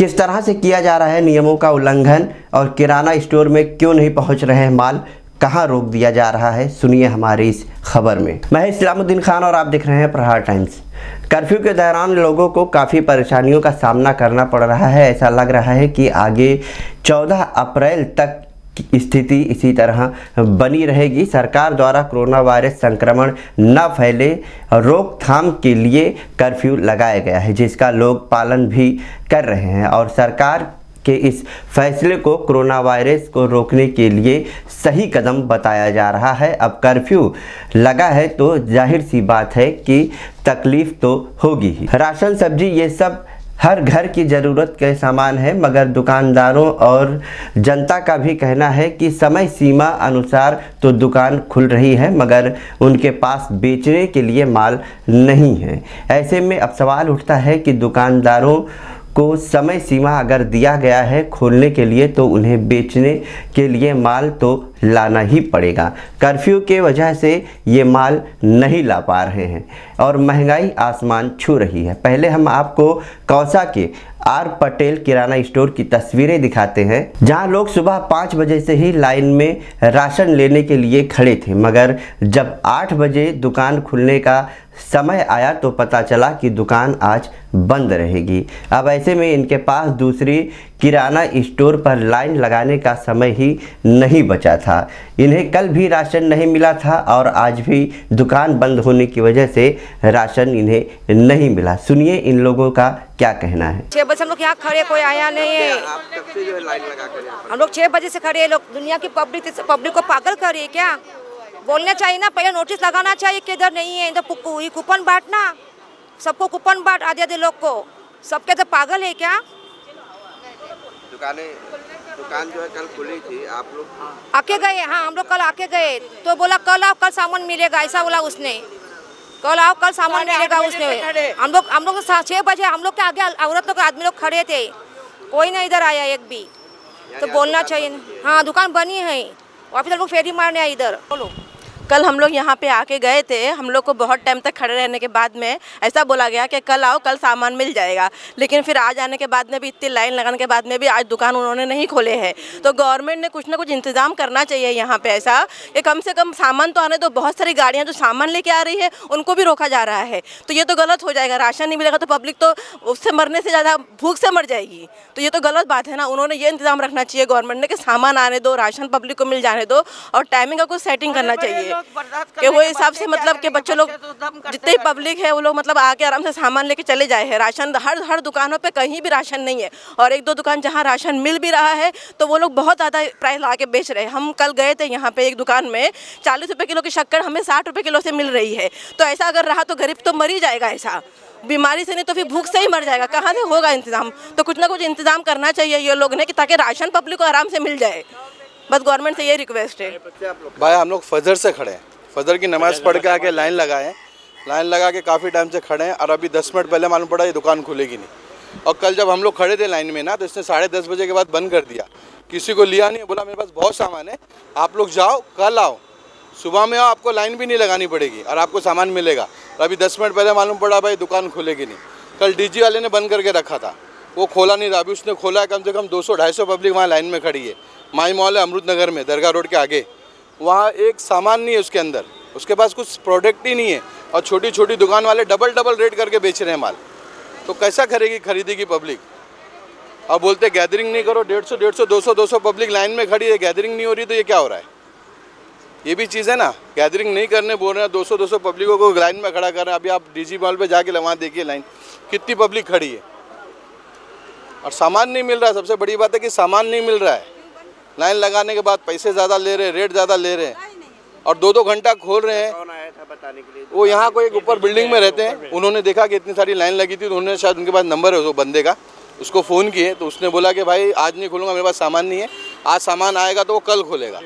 किस तरह से किया जा रहा है नियमों का उल्लंघन और किराना स्टोर में क्यों नहीं पहुँच रहे हैं माल? कहाँ रोक दिया जा रहा है? सुनिए हमारी इस खबर में। मैं इस्लामुद्दीन खान और आप देख रहे हैं प्रहार टाइम्स। कर्फ्यू के दौरान लोगों को काफ़ी परेशानियों का सामना करना पड़ रहा है। ऐसा लग रहा है कि आगे 14 अप्रैल तक स्थिति इसी तरह बनी रहेगी। सरकार द्वारा कोरोना वायरस संक्रमण न फैले, रोकथाम के लिए कर्फ्यू लगाया गया है, जिसका लोग पालन भी कर रहे हैं और सरकार के इस फैसले को कोरोना वायरस को रोकने के लिए सही कदम बताया जा रहा है। अब कर्फ्यू लगा है तो ज़ाहिर सी बात है कि तकलीफ़ तो होगी ही। राशन, सब्ज़ी ये सब हर घर की ज़रूरत के सामान है, मगर दुकानदारों और जनता का भी कहना है कि समय सीमा अनुसार तो दुकान खुल रही है, मगर उनके पास बेचने के लिए माल नहीं है। ऐसे में अब सवाल उठता है कि दुकानदारों को समय सीमा अगर दिया गया है खोलने के लिए तो उन्हें बेचने के लिए माल तो लाना ही पड़ेगा। कर्फ्यू के वजह से ये माल नहीं ला पा रहे हैं और महँगाई आसमान छू रही है। पहले हम आपको कौसा के आर पटेल किराना स्टोर की तस्वीरें दिखाते हैं, जहाँ लोग सुबह पाँच बजे से ही लाइन में राशन लेने के लिए खड़े थे। मगर जब आठ बजे दुकान खुलने का समय आया तो पता चला कि दुकान आज बंद रहेगी। अब ऐसे में इनके पास दूसरी किराना स्टोर पर लाइन लगाने का समय ही नहीं बचा था। इन्हें कल भी राशन नहीं मिला था और आज भी दुकान बंद होने की वजह से राशन इन्हें नहीं मिला। सुनिए इन लोगों का क्या कहना है। छह बजे हम लोग यहाँ खड़े कोई आया नहीं है। हम लोग छह बजे से खड़े लोग दुनिया की पब्लिक पब्लिक को पागल कर रही है क्या? बोलना चाहिए ना पहले नोटिस लगाना चाहिए कि इधर नहीं है इधर ये कूपन बांटना। सबको कूपन बांट आधे आधे लोग को। सबके तो पागल है क्या? दुकानें दुकान जो है कल खुली थी आप लोग आके गए हाँ हम लोग कल आके गए। तो बोला कल आओ कल सामान मिलेगा ऐसा बोला उसने। कल आओ कल सामान मिलेगा उसने। हम लोग हम लोग तो छह बजे हम लोग के आगे औरत लोग आदमी लोग खड़े थे। कोई नहीं इधर आया एक भी। तो बोलना चाहिए हाँ। दुकान बनी है। वापिस हम लोग फेरी मारने आए इधर। बोलो। कल हम लोग यहाँ पे आके गए थे, हम लोग को बहुत टाइम तक खड़े रहने के बाद में ऐसा बोला गया कि कल आओ, कल सामान मिल जाएगा। लेकिन फिर आज आने के बाद में भी इतनी लाइन लगाने के बाद में भी आज दुकान उन्होंने नहीं खोले हैं। तो गवर्नमेंट ने कुछ ना कुछ इंतज़ाम करना चाहिए यहाँ पर ऐसा कि कम से कम सामान तो आने दो, बहुत सारी गाड़ियाँ जो सामान लेके आ रही है, उनको भी रोका जा रहा है। तो ये तो गलत हो जाएगा, राशन नहीं मिलेगा तो पब्लिक तो उससे मरने से ज़्यादा भूख से मर जाएगी। तो ये तो गलत बात है ना, उन्होंने ये इंतज़ाम रखना चाहिए गवर्नमेंट ने कि सामान आने दो, राशन पब्लिक को मिल जाने दो और टाइमिंग का कुछ सेटिंग करना चाहिए। कि वो हिसाब से मतलब कि बच्चे लोग जितने पब्लिक है वो लोग मतलब आके आराम से सामान लेके चले जाए हैं। राशन हर हर दुकानों पे कहीं भी राशन नहीं है। और एक दो दुकान जहाँ राशन मिल भी रहा है तो वो लोग बहुत ज़्यादा प्राइस ला के बेच रहे हैं। हम कल गए थे यहाँ पे एक दुकान में चालीस रुपये किलो की शक्कर हमें साठ रुपये किलो से मिल रही है। तो ऐसा अगर रहा तो गरीब तो मर ही जाएगा ऐसा। बीमारी से नहीं तो फिर भूख से ही मर जाएगा। कहाँ से होगा इंतज़ाम? तो कुछ ना कुछ इंतज़ाम करना चाहिए ये लोग ने कि ताकि राशन पब्लिक को आराम से मिल जाए। बस गवर्नमेंट से ये रिक्वेस्ट है। भाई, हम लोग फजर से खड़े हैं। फजर की नमाज़ पढ़ के आके लाइन लगाए लाइन लगा के काफ़ी टाइम से खड़े हैं और अभी दस मिनट पहले मालूम पड़ा ये दुकान खुलेगी नहीं। और कल जब हम लोग खड़े थे लाइन में ना तो इसने साढ़े दस बजे के बाद बंद कर दिया। किसी को लिया नहीं, बोला, मेरे पास बहुत सामान है, आप लोग जाओ, कल आओ। सुबह में आओ, आपको लाइन भी नहीं लगानी पड़ेगी और आपको सामान मिलेगा। और अभी दस मिनट पहले मालूम पड़ा, भाई, दुकान खुलेगी नहीं। कल डीजी वाले ने बंद करके रखा था। वो खोला नहीं था। अभी उसने खोला है, कम से कम 200 250 पब्लिक वहाँ लाइन में खड़ी है। माई मॉल है अमृत नगर में, दरगाह रोड के आगे। वहाँ एक सामान नहीं है उसके अंदर। उसके पास कुछ प्रोडक्ट ही नहीं है और छोटी छोटी दुकान वाले डबल डबल रेट करके बेच रहे हैं माल। तो कैसा खरीदेगी खरीदेगी पब्लिक अब बोलते गैदरिंग नहीं करो, डेढ़ सौ डेढ़ सौ, दो सौ दो सौ पब्लिक लाइन में खड़ी है गैदरिंग नहीं हो रही तो ये क्या हो रहा है? ये भी चीज़ है ना। गैदरिंग नहीं करने बोल रहे हैं, दो सौ दो सौ पब्लिकों को लाइन में खड़ा कर रहे हैं। अभी आप डीजी मॉल पर जाके वहाँ देखिए लाइन कितनी पब्लिक खड़ी है। और सामान नहीं मिल रहा सबसे बड़ी बात है कि सामान नहीं मिल रहा है। लाइन लगाने के बाद पैसे ज़्यादा ले रहे हैं रेट ज़्यादा ले रहे। हैं और दो दो घंटा खोल रहे हैं। कौन आया था बताने के लिए? वो यहाँ को एक ऊपर बिल्डिंग में रहते हैं। उन्होंने देखा कि इतनी सारी लाइन लगी थी तो उन्होंने शायद उनके पास नंबर है उस बंदे का। उसको फ़ोन किए तो उसने बोला कि भाई आज नहीं खोलूँगा मेरे पास सामान नहीं है। आज सामान आएगा तो वो कल खोलेगा। और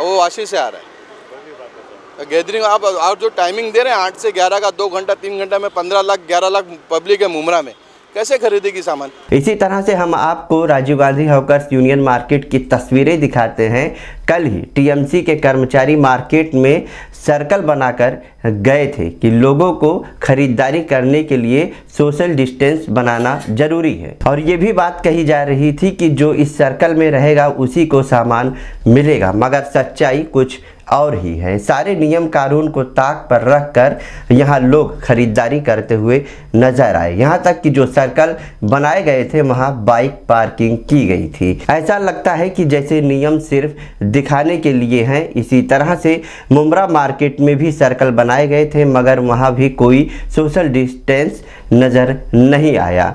वो वाशी से आ रहा है। गैदरिंग आप और जो टाइमिंग दे रहे हैं आठ से ग्यारह का दो घंटा तीन घंटा में पंद्रह लाख ग्यारह लाख पब्लिक है मुमरा में। कैसे खरीदेगी सामान? इसी तरह से हम आपको Rajiv Gandhi hawkers union market की तस्वीरें दिखाते हैं। कल ही टीएमसी के कर्मचारी मार्केट में सर्कल बनाकर गए थे कि लोगों को खरीदारी करने के लिए सोशल डिस्टेंस बनाना ज़रूरी है। और ये भी बात कही जा रही थी कि जो इस सर्कल में रहेगा, उसी को सामान मिलेगा। मगर सच्चाई कुछ और ही है। सारे नियम कानून को ताक पर रख कर यहाँ लोग खरीदारी करते हुए नज़र आए। यहाँ तक कि जो सर्कल बनाए गए थे, वहाँ बाइक पार्किंग की गई थी। ऐसा लगता है कि जैसे नियम सिर्फ़ दिखाने के लिए हैं, इसी तरह से मुमरा मार्केट में भी सर्कल बनाए गए थे, मगर वहाँ भी कोई सोशल डिस्टेंस नज़र नहीं आया।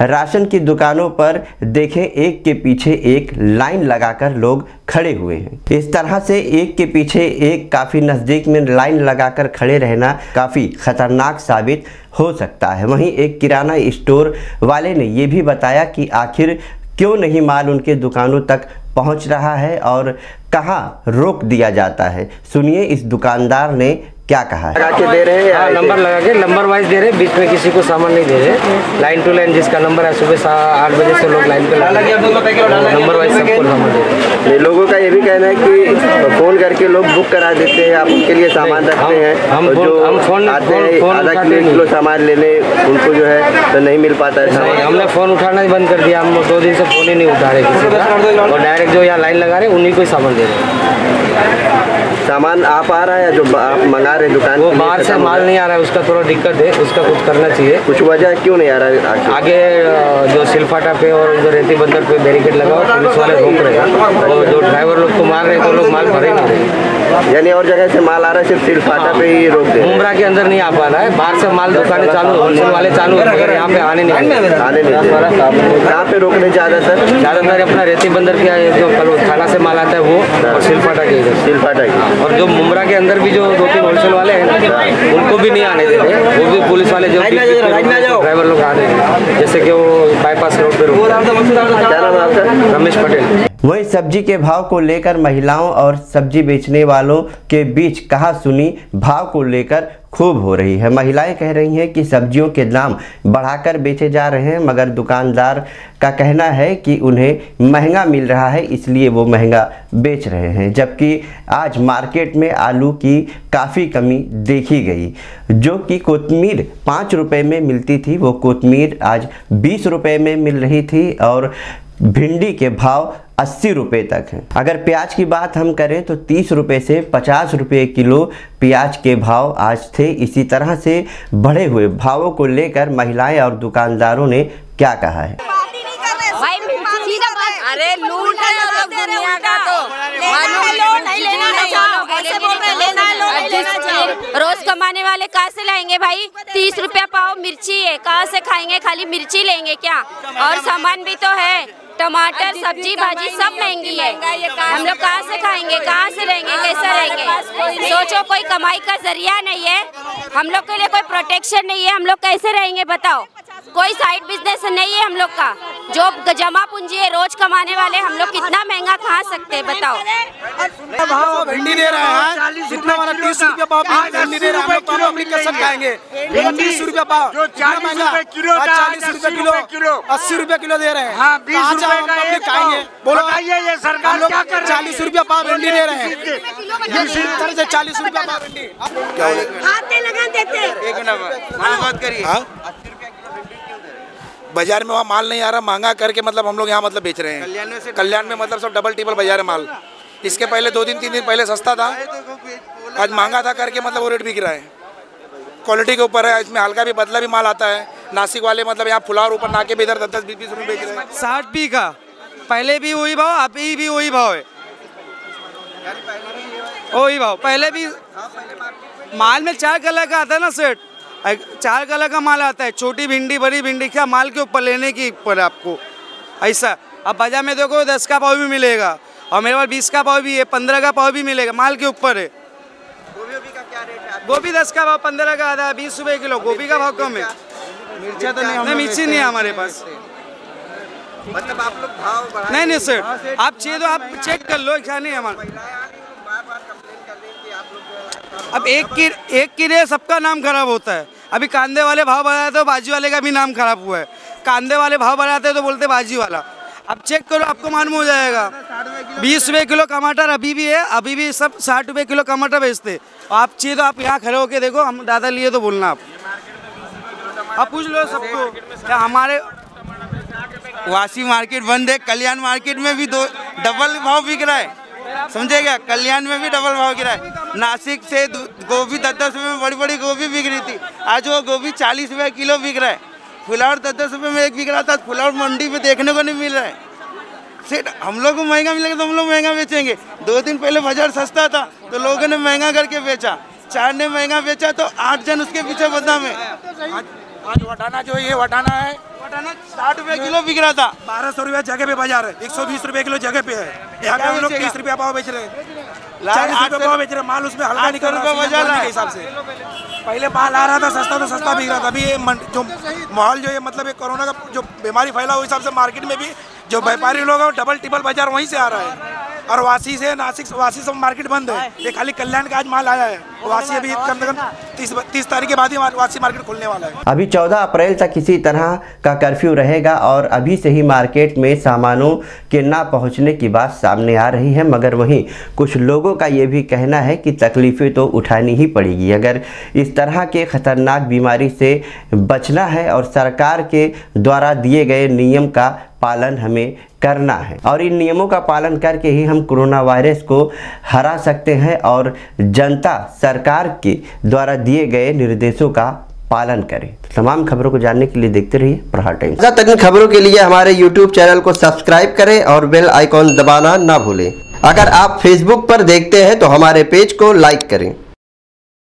राशन की दुकानों पर देखें, एक के पीछे एक लाइन लगाकर लोग खड़े हुए हैं। इस तरह से एक के पीछे एक काफ़ी नज़दीक में लाइन लगाकर खड़े रहना काफ़ी खतरनाक साबित हो सकता है। वहीं एक किराना स्टोर वाले ने ये भी बताया कि आखिर क्यों नहीं माल उनके दुकानों तक पहुँच रहा है और कहाँ रोक दिया जाता है। सुनिए इस दुकानदार ने क्या कहा है? लगा के दे रहे हैं या हाँ? नंबर लगा के नंबर वाइज दे रहे हैं बीच में किसी को सामान नहीं दे रहे। लाइन टू लाइन जिसका नंबर है सुबह आठ बजे से लोग लाइन पे लगे तो नंबर वाइज सबको सामान दे रहे लोगों का ये भी कहना है कि फ़ोन करके लोग बुक करा देते हैं आप उनके लिए सामान रखते हैं हम फोन- जो हम फोन- आते हैं फ़ोन आधा किलो एक किलो सामान लेने उनको जो है तो नहीं मिल पाता है। सामान हमने फ़ोन उठाना ही बंद कर दिया हम दो दिन से फ़ोन ही नहीं उठा रहे किसी का। और डायरेक्ट जो यहाँ लाइन लगा रहे उन्हीं को ही सामान दे रहे हैं। सामान आप आ रहा है या जो आप मंगा रहे दुकान वो बाहर से माल नहीं आ रहा है उसका थोड़ा दिक्कत है उसका कुछ करना चाहिए। कुछ वजह क्यों नहीं आ रहा है आगे जो सिलफाटा पे और जो रेती बंदर पे बैरिकेड लगा हुआ पुलिस वाले रोक रहे हैं। और जो ड्राइवर लोग को मार रहे हैं तो लोग माल भर नहीं रहे। यानी और जगह से माल आ रहा है सिर्फ़ सिर्फ़ फाटा पे ही रोक दे मुमरा के अंदर नहीं आ पा रहा है बाहर से माल दुकानें चालू होलसेल वाले चालू है मगर यहाँ पे आने नहीं आने नहीं। कहाँ पे रोकने ज़्यादातर ज़्यादातर अपना रेती बंदर के जो कल थाना से माल आता है वो और सिलफाटा के इधर सिर्फ़ फाटा ही और जो मुमरा के अंदर भी जो दो तीन होलसेल वाले हैं उनको भी नहीं आने देंगे वो भी पुलिस वाले जो ड्राइवर लोग आ रहे हैं। जैसे कि वो बाईपास रोड पे रोक रहे हैं। क्या नाम है आपका रमेश पटेल। वही सब्ज़ी के भाव को लेकर महिलाओं और सब्ज़ी बेचने वालों के बीच कहा सुनी भाव को लेकर खूब हो रही है। महिलाएँ कह रही हैं कि सब्जियों के दाम बढ़ाकर बेचे जा रहे हैं, मगर दुकानदार का कहना है कि उन्हें महँगा मिल रहा है, इसलिए वो महँगा बेच रहे हैं। जबकि आज मार्केट में आलू की काफ़ी कमी देखी गई। जो कि कोतमीर पाँच रुपये में मिलती थी, वो कोतमीर आज बीस रुपये में मिल रही थी और भिंडी के भाव अस्सी रुपये तक हैं। अगर प्याज की बात हम करें तो तीस रुपये से पचास रुपये किलो प्याज के भाव आज थे। इसी तरह से बढ़े हुए भावों को लेकर महिलाएँ और दुकानदारों ने क्या कहा है? भाई सीधा बात अरे लूट हो लोग दुनिया का तो। मानो लो नहीं लेना है ऐसे बोल रहे लेना लो नहीं लेना चाहिए रोज कमाने वाले कहाँ से लाएँगे भाई? तीस रुपया पाव मिर्ची है कहाँ से खाएँगे? खाली मिर्ची लेंगे क्या? और सामान भी तो है। टमाटर सब्ज़ी भाजी सब महँगी है। हम लोग कहाँ से खाएँगे कहाँ से रहेंगे कैसे रहेंगे? सोचो कोई कमाई का ज़रिया नहीं है। हम लोग के लिए कोई प्रोटेक्शन नहीं है। हम लोग कैसे रहेंगे बताओ। कोई साइड बिज़नेस नहीं है हम लोग का। जो जमा पूंजी है रोज कमाने वाले हम लोग कितना महँगा खा सकते हैं बताओ। भाव भिंडी दे रहे हैं? जितना हमारा तीस रुपया भाव भिंडी दे रहे हैं हम लोग तो अपनी कसम खाएँगे। तीस रुपया भाव जो इतना 40 महँगा। किलो चालीस रूपए किलो। किलो। अस्सी रूपए किलो दे रहे हैं। हाँ, 20 कहाँ से रुपए हम का पब्लिक एक खाएँगे। बोलो ये सरकार लोग क्या कर चालीस रुपया पाव भिंडी दे रहे हैं। चालीस रुपया पाव भिंडी। हाथ देते। एक मिनट बात करिए। हाँ? बाज़ार में वहाँ माल नहीं आ रहा महँगा करके मतलब हम लोग यहाँ मतलब बेच रहे कल्याण में हैं कल्याण में मतलब सब डबल टिबल बाज़ार है माल। इसके पहले दो दिन तीन दिन पहले सस्ता था। आज महँगा था करके मतलब वो रेट बिक रहा है। क्वालिटी के ऊपर है इसमें हल्का भी बदला भी माल आता है। नासिक वाले मतलब यहाँ फुलावर ऊपर नाके भी इधर दस दस बीस बीस रुपये बेच रहे हैं। साठ पी का। पहले भी वही भाव अभी भी वही भाव है। वही भाव पहले भी माल में चार कलर का आता है ना सेट चार कलर का माल आता है छोटी भिंडी बड़ी भिंडी क्या माल के ऊपर लेने की ऊपर है आपको? ऐसा। अब बाज़ार में देखो दस का पाव भी मिलेगा और मेरे पास बीस का पाव भी है पंद्रह का पाव भी मिलेगा माल के ऊपर है। गोभी दस का भाव पंद्रह का आधा है बीस रुपये किलो गोभी का भाव कम है। मिर्चा तो नहीं मिर्ची नहीं है हमारे पास। मतलब आप लोग भाव नहीं नहीं सर आप चाहिए तो आप चेक कर लो क्या नहीं हमारा। अब एक की, एक किरे सबका नाम खराब होता है। अभी कांदे वाले भाव बढ़ाए तो बाजी वाले का भी नाम खराब हुआ है। कांदे वाले भाव बढ़ाते तो बोलते बाजी वाला। अब चेक करो, आपको मालूम हो जाएगा। बीस रुपये किलो टमाटर अभी भी है, अभी भी सब साठ रुपये किलो टमाटर बेचते। आप चाहिए तो आप यहाँ खड़े होके देखो, हम दादा लिए तो बोलना आप। आप पूछ लो सबको, क्या हमारे वासी मार्केट बंद है, कल्याण मार्केट में भी दो, डबल भाव बिक रहा है। समझे क्या कल्याण में भी डबल भाव गिरा है। नासिक से गोभी दस दस में बड़ी बड़ी गोभी बिक रही थी। आज वो गोभी चालीस रुपये किलो बिक रहा है। फुलावर दस दस रुपये में एक बिक रहा था फुलावर मंडी में देखने को नहीं मिल रहा है। सेठ हम लोग को महँगा मिलेगा तो हम लोग महँगा बेचेंगे। दो दिन पहले बाज़ार सस्ता था तो लोगों ने महँगा करके बेचा। चार ने महँगा बेचा तो आठ जन उसके पीछे बदनाम है। आज वटाना जो ये वटाना है। वटाना साठ रुपए किलो बिक रहा था। बारह सौ रुपया जगह पे बाज़ार है। एक सौ बीस रुपये किलो जगह पे है। यहाँ पे हम लोग? तीस रुपया भाव बेच रहे हैं। लाल चालीस रुपये सौ- बेच रहे माल उसमें हल्का निकल रहा है बाज़ार के हिसाब से। पहले माल आ रहा था सस्ता तो सस्ता बिक रहा था। अभी ये जो माहौल जो ये मतलब ये कोरोना का जो बीमारी फैला उस हिसाब से मार्केट में भी जो व्यापारी लोग हैं डबल टिबल बाज़ार वहीं से आ रहा है। और वासी से नासिक वासी से मार्केट बंद है। ये खाली कल्याण का आज माल आया है। वासी अभी कम से कम तीस तीस तारीख के बाद ही वासी मार्केट खुलने वाला है। अभी 14 अप्रैल तक इसी तरह का कर्फ्यू रहेगा और अभी से ही मार्केट में सामानों के ना पहुँचने की बात सामने आ रही है मगर वहीं कुछ लोगों का ये भी कहना है कि तकलीफ़ें तो उठानी ही पड़ेगी। अगर इस तरह के ख़तरनाक बीमारी से बचना है और सरकार के द्वारा दिए गए नियम का पालन हमें करना है। और इन नियमों का पालन करके ही हम कोरोना वायरस को हरा सकते हैं और जनता सरकार के द्वारा दिए गए निर्देशों का पालन करें। तमाम खबरों को जानने के लिए देखते रहिए प्रहार टाइम्स। ज़्यादातर खबरों के लिए हमारे यूट्यूब चैनल को सब्सक्राइब करें और बेल आइकॉन दबाना ना भूलें। अगर आप फेसबुक पर देखते हैं तो हमारे पेज को लाइक करें।